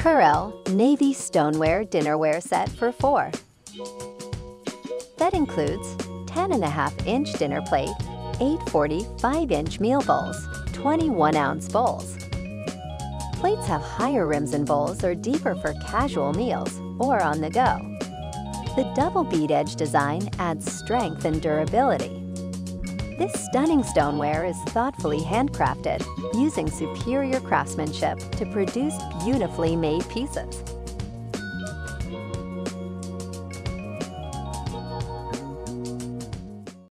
Corelle Navy Stoneware Dinnerware Set for 4. That includes 10.5-inch dinner plate, 8 45-inch meal bowls, 21-ounce bowls. Plates have higher rims and bowls are deeper for casual meals or on the go. The double bead edge design adds strength and durability. This stunning stoneware is thoughtfully handcrafted, using superior craftsmanship to produce beautifully made pieces.